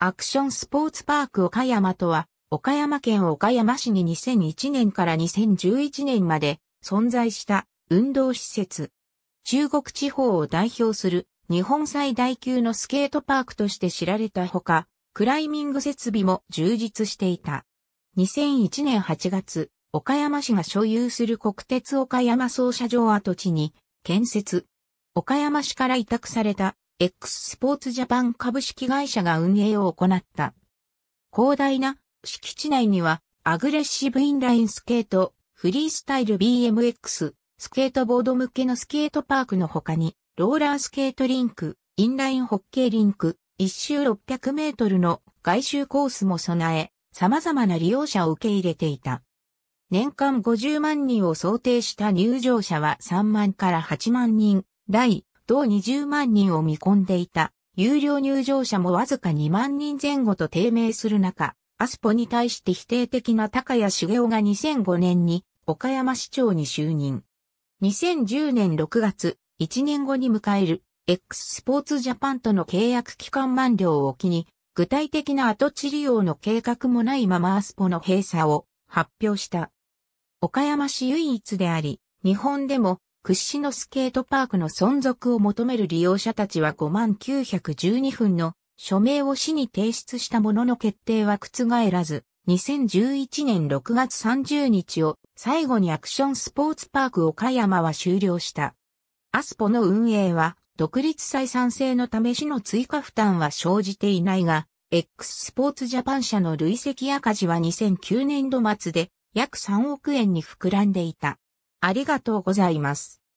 アクションスポーツパーク岡山とは、岡山県岡山市に2001年から2011年まで存在した運動施設。中国地方を代表する日本最大級のスケートパークとして知られたほか、クライミング設備も充実していた。2001年8月、岡山市が所有する国鉄岡山操車場跡地に建設。岡山市から委託された X スポーツジャパン株式会社が運営を行った。広大な敷地内にはアグレッシブインラインスケート、フリースタイル BMX、スケートボード向けのスケートパークの他に、ローラースケートリンク、インラインホッケーリンク、一周600メートルの外周コースも備え、様々な利用者を受け入れていた。年間50万人を想定した入場者は3万から8万人、来、同20万人を見込んでいた。有料入場者もわずか2万人前後と低迷する中、アスポに対して否定的な高谷茂雄が2005年に岡山市長に就任。2010年6月、1年後に迎える X スポーツジャパンとの契約期間満了を機に、具体的な跡地利用の計画もないままアスポの閉鎖を発表した。岡山市唯一であり、日本でも屈指のスケートパークの存続を求める利用者たちは5万912分の署名を市に提出したものの決定は覆らず、2011年6月30日を最後にアクションスポーツパーク岡山は終了した。アスポの運営は独立採算性のため市の追加負担は生じていないが、X スポーツジャパン社の累積赤字は2009年度末で約3億円に膨らんでいた。ありがとうございます。